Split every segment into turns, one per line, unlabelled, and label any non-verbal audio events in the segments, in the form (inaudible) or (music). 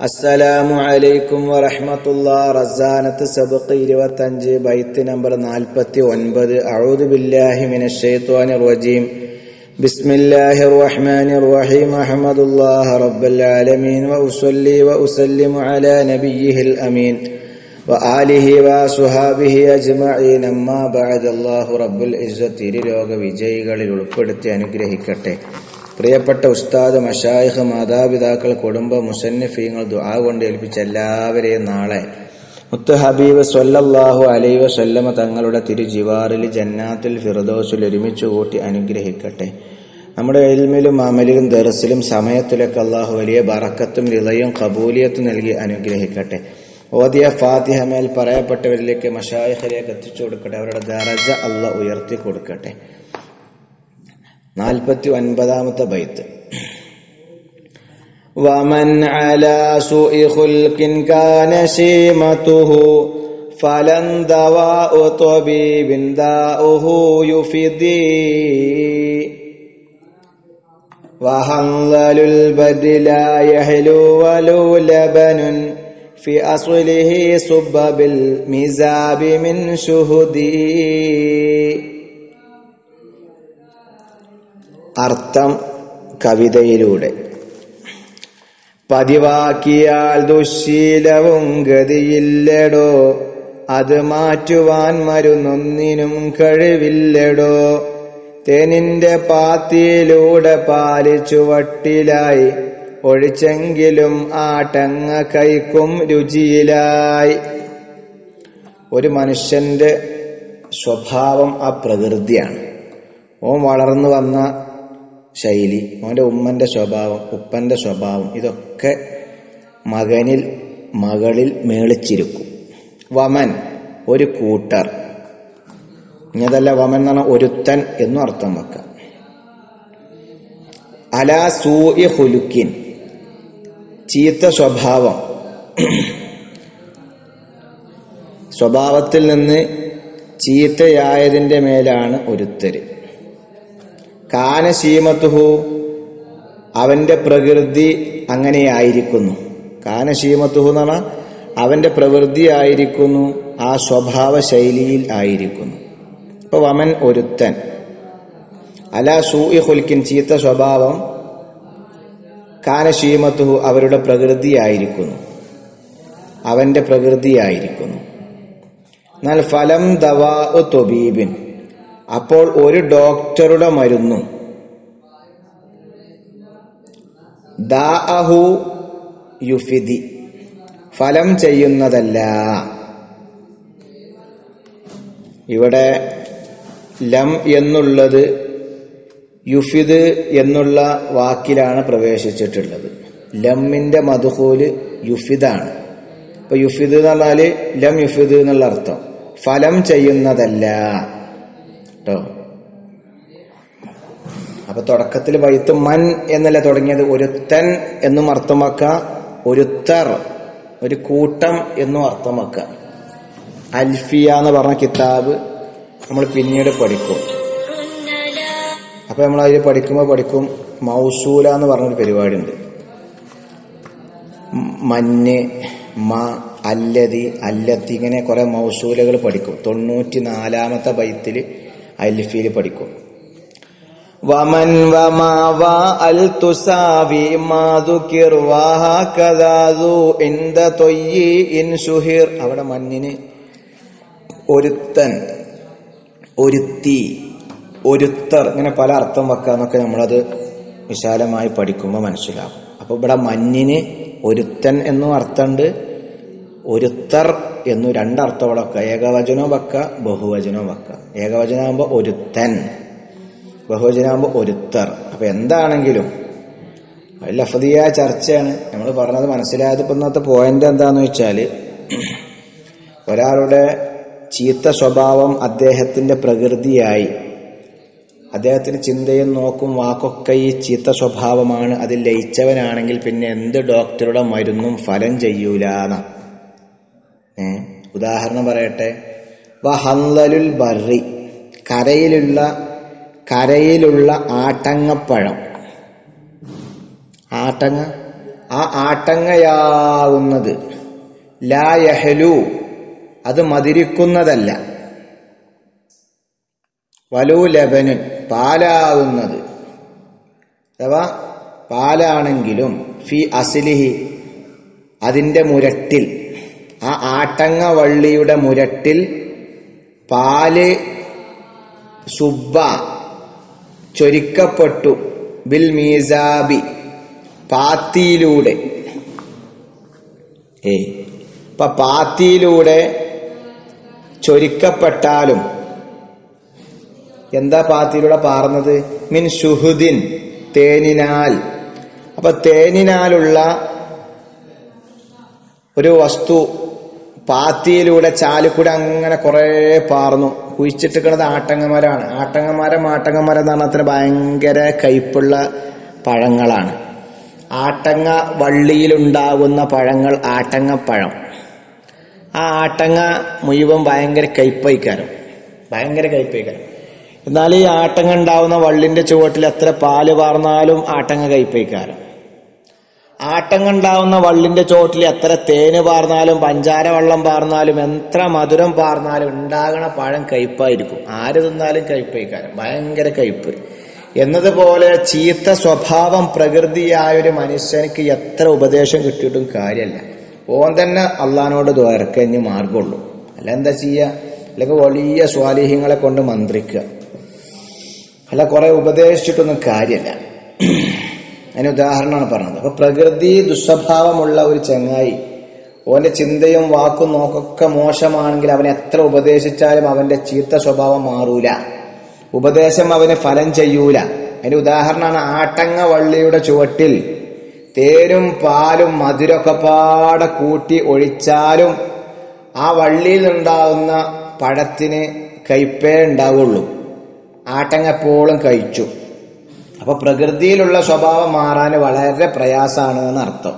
അസ്സലാമു അലൈക്കും വറഹമത്തുള്ള റസാനത്ത് സബക്ക് ഇരുപത്തഞ്ച് ബൈത്ത് നമ്പർ നാൽപ്പത്തി ഒൻപത് അഊദു ബില്ലാഹി മിനശ് ശൈത്വാനിർ റജീം ബിസ്മില്ലാഹിർ റഹ്മാനിർ റഹീം. അഹമ്മദുല്ലാഹ റബ്ബൽ ആലമീൻ. വഉസല്ലി വഉസല്ലിമു അലാ നബിയ്യിഹിൽ അമീൻ. വആലിഹി വസുഹാബിഹി അജ്മഈൻ. അമ്മാ ബഅദ് അല്ലാഹു റബ്ബുൽ ഇസ്സത്ത്. ഇരുലോക വിജയികളിൽ ഉൾപ്പെടുത്തി അനുഗ്രഹിക്കട്ടെ. പ്രിയപ്പെട്ട ഉസ്താദ് മഷായിഹ് മാതാപിതാക്കൾ കുടുംബ മുസന്നിഫീങ്ങൾ ദുആ കൊണ്ട് ഏൽപ്പിച്ച എല്ലാവരെയും നാളെ മുത്ത് ഹബീബ് സ്വല്ലല്ലാഹു അലൈഹി വസല്ലമ തങ്ങളുടെ തിരുജിവാറിൽ ജന്നാത്തിൽ ഫിറദോസിൽ ഒരുമിച്ച് കൂട്ടി അനുഗ്രഹിക്കട്ടെ. നമ്മുടെ എൽമിലും അമലിലും ദർസിലും സമയത്തിലൊക്കെ അള്ളാഹു വലിയ ബറക്കത്തും റിളയും കബൂലിയത്തും നൽകി അനുഗ്രഹിക്കട്ടെ. ഓദിയ ഫാത്തിഹ മേൽ പറയപ്പെട്ടവരിലേക്ക് മഷായിഖിലേക്ക് എത്തിച്ചു കൊടുക്കട്ടെ. അവരുടെ ദറജ അള്ള ഉയർത്തി കൊടുക്കട്ടെ. നാൽപ്പത്തി ഒൻപതാമത്തെ ബൈത്ത് ومن على سوء خلق كان شيمته فلن دواء طبيب داؤه يفدي وحنظل البد لا يحلو ولو لبن في أصله صب بالمزاب من شهدي അർത്ഥം കവിതയിലൂടെ. പതിവാക്കിയാൽ ദുശീലവും ഗതിയില്ലടോ അത് മാറ്റുവാൻ മരുന്നൊന്നിനും കഴിവില്ലടോ. തേനിന്റെ പാത്തിയിലൂടെ പാലിച്ചു വട്ടിലായി ഒഴിച്ചെങ്കിലും ആട്ടങ്ങ കൈക്കും രുചിയിലായി. ഒരു മനുഷ്യന്റെ സ്വഭാവം ആ പ്രകൃതിയാണ്. ഓം വളർന്നു വന്ന ശൈലി അവന്റെ ഉമ്മന്റെ സ്വഭാവം ഉപ്പന്റെ സ്വഭാവം ഇതൊക്കെ മകനിൽ മകളിൽ മേളിച്ചിരിക്കും. വമൻ ഒരു കൂട്ടർ. ഇങ്ങതല്ല വമൻ എന്ന് പറഞ്ഞാൽ ഒരുത്തൻ എന്നും അർത്ഥം വെക്കാം. അലാ സൂയ ഹുലുക്കിൻ. ചീത്ത സ്വഭാവം. സ്വഭാവത്തിൽ നിന്ന് ചീത്തയായതിന്റെ മേലാണ് ഒരുത്തര്. കാനശീമത്തുഹു അവന്റെ പ്രകൃതി അങ്ങനെയായിരിക്കുന്നു. കാനശീമത്തുഹു എന്ന് പറഞ്ഞാൽ പ്രവൃത്തി ആയിരിക്കുന്നു ആ സ്വഭാവ ശൈലിയിൽ ആയിരിക്കുന്നു. ഇപ്പൊ വമൻ ഒരുത്തൻ. അല സൂയി ഹുൽക്കിൻ ചീത്ത സ്വഭാവം കാനശീമത്തുഹു അവരുടെ പ്രകൃതി ആയിരിക്കുന്നു. അവന്റെ പ്രകൃതി ആയിരിക്കുന്നു. എന്നാൽ ഫലം ദവാ തൊബീബിൻ. അപ്പോൾ ഒരു ഡോക്ടറുടെ മരുന്നും. ദാഅഹു യുഫിദി. ഫലം ചെയ്യുന്നതല്ല. ഇവിടെ ലം എന്നുള്ളത് യുഫിദ് എന്നുള്ള വാക്കിലാണ് പ്രവേശിച്ചിട്ടുള്ളത്. ലമ്മിന്റെ മധുഹൂൽ യുഫിദാണ്. ഇപ്പൊ യുഫിദ് എന്ന് പറഞ്ഞാൽ ലം യുഫിദ് എന്നുള്ള അർത്ഥം. ഫലം ചെയ്യുന്നതല്ല. കേട്ടോ. അപ്പൊ തുടക്കത്തിൽ വൈത്ത് മൻ എന്നല്ല തുടങ്ങിയത്? ഒരുത്തൻ എന്നും അർത്ഥമാക്ക ഒരുത്തർ ഒരു കൂട്ടം എന്നും അർത്ഥമാക്ക അൽഫിയ എന്ന് പറഞ്ഞ കിതാബ് നമ്മൾ പിന്നീട് പഠിക്കും. അപ്പൊ നമ്മൾ അതിൽ പഠിക്കുമ്പോൾ പഠിക്കും മൗസൂല എന്ന് പറഞ്ഞൊരു പരിപാടിയുണ്ട്. മഞ്ഞ് മ അല്ലതി അല്ലത്തി ഇങ്ങനെ കുറെ മൗസൂലകൾ പഠിക്കും. തൊണ്ണൂറ്റി നാലാമത്തെ ബൈത്തിൽ അൽഫിയിൽ പഠിക്കും. വമൻ അൽ തുസാവി ഇൻ അവിടെ മണ്ണിന് ഒരുത്തൻ ഒരുത്തി ഒരുത്തർ ഇങ്ങനെ പല അർത്ഥം വെക്കാന്നൊക്കെ നമ്മളത് വിശാലമായി പഠിക്കുമ്പോൾ മനസ്സിലാകും അപ്പൊ ഇവിടെ മഞ്ഞിന് ഒരുത്തൻ എന്നും അർത്ഥമുണ്ട് ഒരുത്തർ എന്നു രണ്ടർത്ഥങ്ങളൊക്കെ ഏകവചനോ വക്ക ബഹുവചനോ വക്ക ഏകവചനാകുമ്പോൾ ഒരുത്തൻ. ബഹുവചനമാകുമ്പോൾ ഒരുത്തർ. അപ്പൊ എന്താണെങ്കിലും ലഫതിയായ ചർച്ചയാണ്. നമ്മൾ പറഞ്ഞത് മനസ്സിലായത് ഇപ്പം ഇന്നത്തെ പോയിന്റ് എന്താന്ന് വെച്ചാൽ ഒരാളുടെ ചീത്ത സ്വഭാവം അദ്ദേഹത്തിന്റെ പ്രകൃതിയായി. അദ്ദേഹത്തിന് ചിന്തയും നോക്കും വാക്കൊക്കെ ഈ ചീത്ത സ്വഭാവമാണ്. അതിൽ ലയിച്ചവനാണെങ്കിൽ പിന്നെ എന്ത് ഡോക്ടറുടെ മരുന്നും ഫലം ചെയ്യൂലാന്ന ഏ ഉദാഹരണം പറയട്ടെ. വഹന്തലുൽ ബറി കരയിലുള്ള കരയിലുള്ള ആട്ടങ്ങപ്പഴം. ആട്ടങ്ങ? ആ ആട്ടങ്ങയാവുന്നത്. ലായഹലു അത് മതിരിക്കുന്നതല്ല. വലു ലബനു പാലാവുന്നത്. അഥവാ പാലാണെങ്കിലും ഫി അസിലിഹി അതിന്റെ മുരട്ടിൽ. ആ ആട്ടങ്ങ വള്ളിയുടെ മുരട്ടിൽ പാൽ സുബ്ബ ചൊരിക്കപ്പെട്ടു. ബിൽ മീസാബി പാത്തിയിലൂടെ. ഏ ഇപ്പൊ പാത്തിയിലൂടെ ചൊരിക്കപ്പെട്ടാലും എന്താ പാത്തിയിലൂടെ പാർന്നത് മിൻ ഷുഹുദിൻ തേനിനാൽ. അപ്പൊ തേനിനാലുള്ള ഒരു വസ്തു പാത്തിയിലൂടെ ചാലിക്കൂടെ അങ്ങനെ കുറേ പാർന്നു. കുഴിച്ചിട്ടിരിക്കുന്നത് ആട്ടങ്ങമരമാണ് ആട്ടങ്ങമരം ആട്ടങ്ങമരം എന്ന് പറഞ്ഞാൽ ഭയങ്കര കയ്പുള്ള പഴങ്ങളാണ്. ആട്ടങ്ങ വള്ളിയിലുണ്ടാകുന്ന പഴങ്ങൾ ആട്ടങ്ങപ്പഴം. ആ ആട്ടങ്ങ മുഴുവൻ ഭയങ്കര കയ്പയിക്കാരം ഭയങ്കര കയ്പയിക്കാരം എന്നാൽ ഈ ആട്ടങ്ങ ഉണ്ടാവുന്ന വള്ളിന്റെ ചുവട്ടിൽ എത്ര പാൽ പാർന്നാലും ആട്ടങ്ങ കയ്പൈക്കാരം. ആട്ടങ്ങ കണ്ടാവുന്ന വള്ളിന്റെ ചോട്ടിൽ എത്ര തേന് പാർന്നാലും പഞ്ചാര വെള്ളം പാർന്നാലും എത്ര മധുരം പാർന്നാലും ഉണ്ടാകണ പഴം കയ്പായിരിക്കും. ആര് തിന്നാലും കയ്പൈക്കാരം. ഭയങ്കര കയ്പ്. എന്നതുപോലെ ചീത്ത സ്വഭാവം പ്രകൃതിയായ ഒരു മനുഷ്യനക്ക് എത്ര ഉപദേശം കിട്ടിയിട്ടും കാര്യമല്ല ഓൻ തന്നെ അള്ളഹാനോട് ദ്വാരക്കഞ്ഞ് മാർഗമുള്ളൂ അല്ല എന്താ ചെയ്യുക അല്ലെങ്കിൽ വലിയ സ്വാലിഹ്യങ്ങളെ കൊണ്ട് മന്ത്രിക്കുക. അല്ല കുറെ ഉപദേശിച്ചിട്ടൊന്നും കാര്യമല്ല അതിന് ഉദാഹരണമാണ് പറഞ്ഞത്. അപ്പൊ പ്രകൃതി ദുസ്വഭാവമുള്ള ഒരു ചങ്ങായി ഓന്റെ ചിന്തയും വാക്കും നോക്കൊക്കെ മോശമാണെങ്കിൽ അവനെ എത്ര ഉപദേശിച്ചാലും അവന്റെ ചീത്ത സ്വഭാവം മാറൂല. ഉപദേശം അവന് ഫലം ചെയ്യൂല. അതിന് ഉദാഹരണമാണ് ആട്ടങ്ങ വള്ളിയുടെ ചുവട്ടിൽ തേനും പാലും മധുരമൊക്കെ പാടെ കൂട്ടി ഒഴിച്ചാലും ആ വള്ളിയിൽ ഉണ്ടാകുന്ന പഴത്തിന് കയ്പേ ഉണ്ടാവുള്ളൂ. ആട്ടങ്ങ എപ്പോഴും കഴിച്ചു. അപ്പൊ പ്രകൃതിയിലുള്ള സ്വഭാവം മാറാൻ വളരെ പ്രയാസമാണ് എന്ന് അർത്ഥം.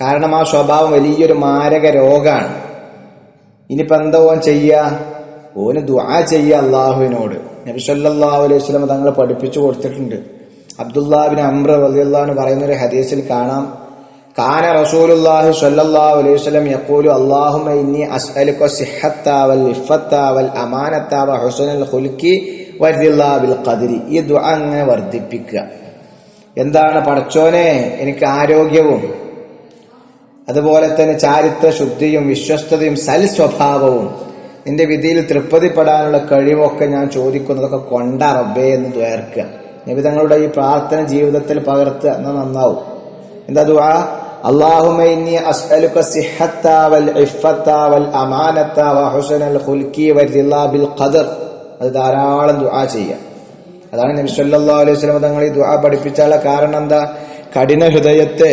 കാരണം ആ സ്വഭാവം വലിയൊരു മാരക രോഗമാണ് ഇനിയിപ്പോ എന്താ ഓൻ ചെയ്യുക ഓന് ദുആ ചെയ്യുക അള്ളാഹുവിനോട് നബി സല്ലല്ലാഹു അലൈഹി വസല്ലം തങ്ങൾ പഠിപ്പിച്ചു കൊടുത്തിട്ടുണ്ട്. അബ്ദുല്ലാബിൻ അമ്ര റളിയല്ലാഹു പറയുന്ന ഒരു ഹദീസിൽ കാണാം. കാന റസൂലുള്ളാഹി സ്വല്ലല്ലാഹു അലൈഹി വസല്ലം യഖൂലു അല്ലാഹുമ്മ ഇന്നി അസ്അലുക സിഹത്ത വൽ വൽ വ വരില്ലാ ബിൽ ഖദ്രി ഈ ദുആ അങ്ങനെ വർദ്ധിപ്പിക്കുക എന്താണ് പടച്ചോനെ എനിക്ക് ആരോഗ്യവും അതുപോലെ തന്നെ ചാരിത്ര ശുദ്ധിയും വിശ്വസ്തതയും സൽ സ്വഭാവവും നിന്റെ വിധിയിൽ തൃപ്തിപ്പെടാനുള്ള കഴിവൊക്കെ ഞാൻ ചോദിക്കുന്നതൊക്കെ കൊണ്ട റബ്ബേ എന്ന് ദ്വേർക്കുക നബി തങ്ങളുടെ ഈ പ്രാർത്ഥന ജീവിതത്തിൽ പകർത്തുക എന്നാൽ നന്നാവും എന്താ ദുആ اللهم إني أسألك الصحة والعفة والأمانة وحسن الخلق والرضا بالقدر അത് ധാരാളം ദുആ ചെയ്യുക അതാണ് നബി സല്ലല്ലാഹു അലൈഹി വസല്ലം തങ്ങൾ ഈ ദുആ പഠിപ്പിച്ചാലുള്ള കാരണം എന്താ? കഠിന ഹൃദയത്തെ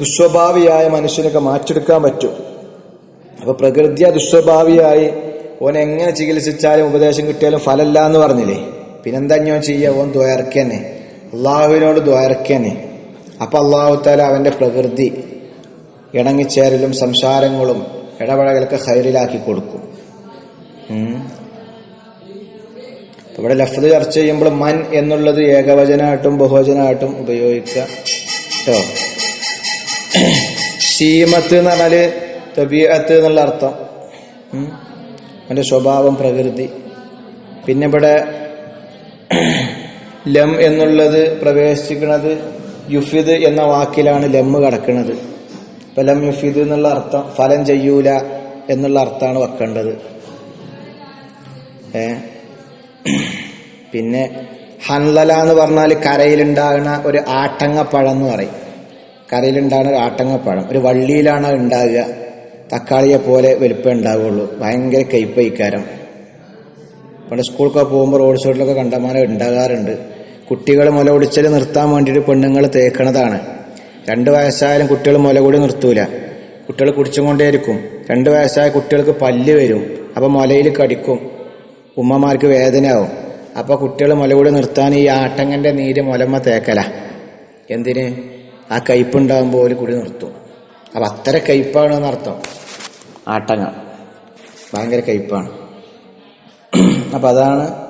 ദുസ്വഭാവിയായ മനുഷ്യനൊക്കെ മാറ്റിയെടുക്കാൻ പറ്റും. അപ്പൊ പ്രകൃതി ദുസ്വഭാവിയായി ഓൻ എങ്ങനെ ചികിത്സിച്ചാലും ഉപദേശം കിട്ടിയാലും ഫലല്ല എന്ന് പറഞ്ഞില്ലേ? പിന്നെന്താ ഞാൻ ചെയ്യുക? ഓൻ ദ്വയർക്കന്നെ അള്ളാഹുവിനോട് ദ്വയർക്കന്നെ അപ്പൊ അള്ളാഹു താല അവന്റെ പ്രകൃതി ഇണങ്ങിച്ചേരലും സംസാരങ്ങളും ഇടപഴകലൊക്കെ ഹൈറിലാക്കി കൊടുക്കും. ഇവിടെ ലഫ്ത് ചർച്ച ചെയ്യുമ്പോൾ മൻ എന്നുള്ളത് ഏകവചനമായിട്ടും ബഹുവചനമായിട്ടും ഉപയോഗിക്കുക കേട്ടോ ഷീമത്ത് എന്ന് പറഞ്ഞാൽ തബീഅത്ത് എന്നുള്ള അർത്ഥം. അവന്റെ സ്വഭാവം പ്രകൃതി. പിന്നെ ഇവിടെ ലം എന്നുള്ളത് പ്രവേശിക്കുന്നത് യുഫിദ് എന്ന വാക്കിലാണ് ലം കടക്കുന്നത്. ഇപ്പൊ ലം യുഫിദ് എന്നുള്ള അർത്ഥം ഫലം ചെയ്യൂല എന്നുള്ള അർത്ഥമാണ് വെക്കേണ്ടത്. ഏ? പിന്നെ ഹൻലല എന്ന് പറഞ്ഞാൽ കരയിലുണ്ടാകുന്ന ഒരു ആട്ടങ്ങപ്പഴം എന്ന് പറയും. കരയിലുണ്ടാകുന്ന ഒരു ആട്ടങ്ങപ്പഴം. ഒരു വള്ളിയിലാണ് ഉണ്ടാകുക. തക്കാളിയെ പോലെ വലിപ്പം ഉണ്ടാവുള്ളൂ. ഭയങ്കര കയ്പയിക്കാരം. പണ്ട് സ്കൂളൊക്കെ പോകുമ്പോൾ റോഡ് സൈഡിലൊക്കെ കണ്ടമാനം ഉണ്ടാകാറുണ്ട്. കുട്ടികൾ മുല ഒടിച്ചൽ നിർത്താൻ വേണ്ടിയിട്ട് പെണ്ണുങ്ങൾ തേക്കണതാണ്. രണ്ട് വയസ്സായാലും കുട്ടികൾ മുല കൂടി നിർത്തൂല. കുട്ടികൾ കുടിച്ചും കൊണ്ടേയിരിക്കും രണ്ട് വയസ്സായ കുട്ടികൾക്ക് പല്ല് വരും. അപ്പം മുലയിൽ കടിക്കും. ഉമ്മമാർക്ക് വേദനയാവും. അപ്പൊ കുട്ടികൾ മുല കൂടി നിർത്താൻ ഈ ആട്ടങ്ങന്റെ നീര് മുലമ്മ തേക്കല. എന്തിന്? ആ കയ്പുണ്ടാകുമ്പോൾ ഒരു കുടി നിർത്തും. അപ്പൊ അത്ര കയ്പാണ് എന്നർത്ഥം. ആട്ടങ്ങ. ഭയങ്കര കയ്പാണ്. അപ്പൊ അതാണ്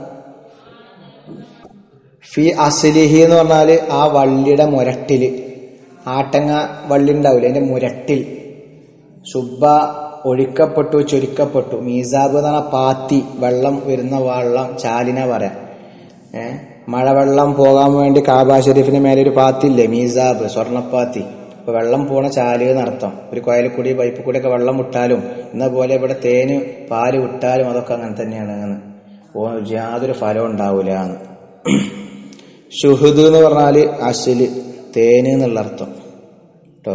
ഫി അസിലിഹി എന്ന് പറഞ്ഞാൽ ആ വള്ളിയുടെ മുരട്ടിൽ. ആട്ടങ്ങ വള്ളി ഉണ്ടാവില്ല അതിന്റെ മുരട്ടിൽ. ശുഭ ഒഴിക്കപ്പെട്ടു ചൊരിക്കപ്പെട്ടു. മീസാബ് എന്ന് പറഞ്ഞാൽ പാത്തി വെള്ളം വരുന്ന വെള്ളം ചാലിനെ പറയാം. ഏ? മഴവെള്ളം പോകാൻ വേണ്ടി കാബ ഷെരീഫിന് മേലെ ഒരു പാത്തില്ലേ മീസാബ് സ്വർണപ്പാത്തി. ഇപ്പൊ വെള്ളം പോണ ചാൽ നടത്തം ഒരു കോയലിൽ കൂടി പൈപ്പ് കൂടി ഒക്കെ വെള്ളം വിട്ടാലും എന്ന പോലെ ഇവിടെ തേന് പാൽ വിട്ടാലും അതൊക്കെ അങ്ങനെ തന്നെയാണ് അങ്ങനെ യാതൊരു ഫലവും ഉണ്ടാവൂല എന്ന്. (clears throat) ഷുഹുദ് എന്ന് പറഞ്ഞാൽ അശിൽ തേന് എന്നുള്ള അർത്ഥം. കേട്ടോ